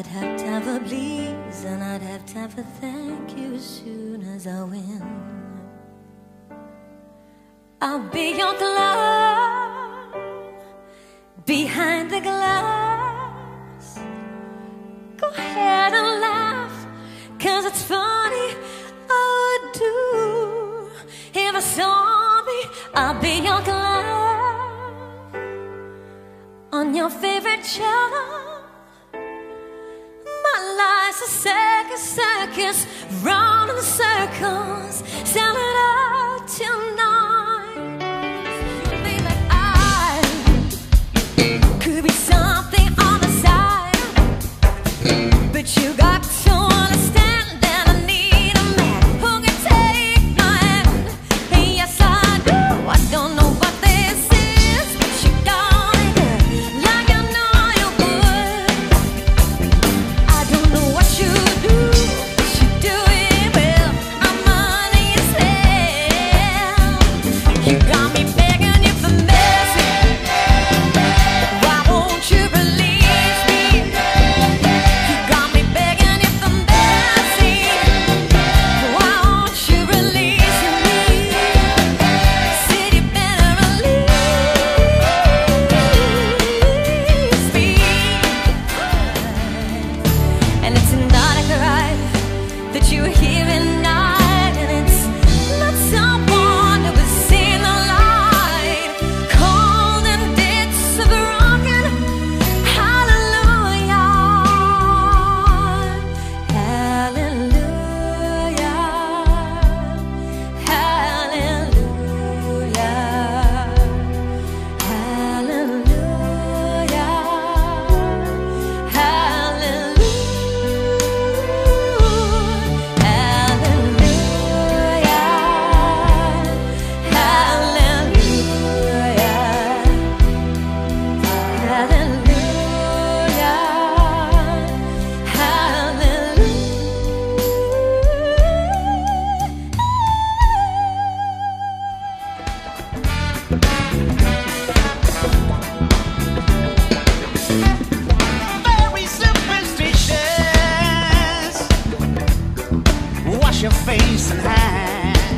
I'd have time for please and I'd have time for thank you as soon as I win. I'll be your glove behind the glass. Go ahead and laugh, cause it's funny. I would do if I saw me. I'll be your glove on your favorite show seconds, seconds, round in circles, sell it out tonight. You I could be something on the side, but you. your face and hands.